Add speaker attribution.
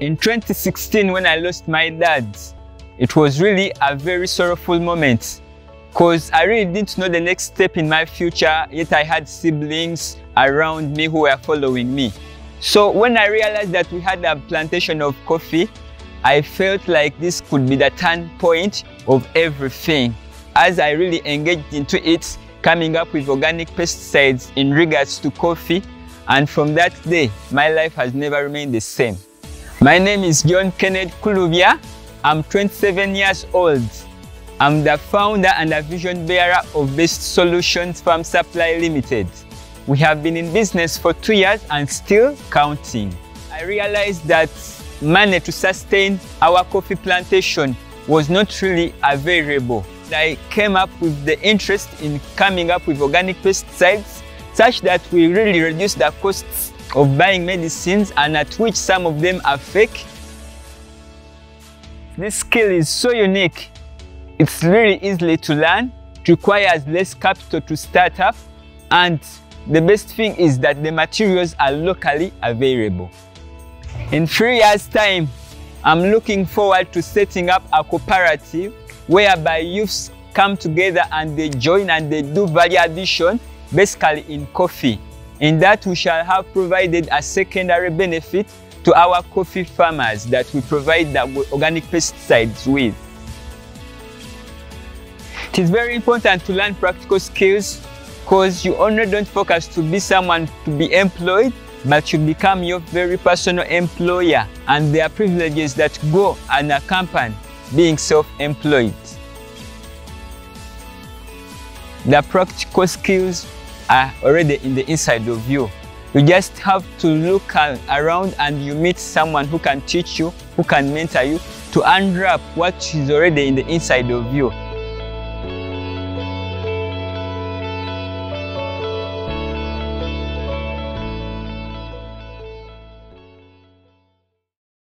Speaker 1: In 2016, when I lost my dad, it was really a very sorrowful moment because I really didn't know the next step in my future, yet I had siblings around me who were following me. So when I realized that we had a plantation of coffee, I felt like this could be the turn point of everything. As I really engaged into it, coming up with organic pesticides in regards to coffee, and from that day, my life has never remained the same. My name is John Kennedy Kulubya. I'm 27 years old. I'm the founder and a vision bearer of Best Solutions Farm Supply Limited. We have been in business for two years and still counting. I realized that money to sustain our coffee plantation was not really available. I came up with the interest in coming up with organic pesticides such that we really reduce the costs of buying medicines and at which some of them are fake. This skill is so unique. It's really easily to learn, it requires less capital to start up, and the best thing is that the materials are locally available. In three years' time, I'm looking forward to setting up a cooperative whereby youths come together and they join and they do value addition, basically in coffee. In that we shall have provided a secondary benefit to our coffee farmers that we provide the organic pesticides with. It is very important to learn practical skills because you only don't focus to be someone to be employed, but you become your very personal employer and there are privileges that go and accompany being self-employed. The practical skills are already in the inside of you. You just have to look around and you meet someone who can teach you, who can mentor you to unwrap what is already in the inside of you.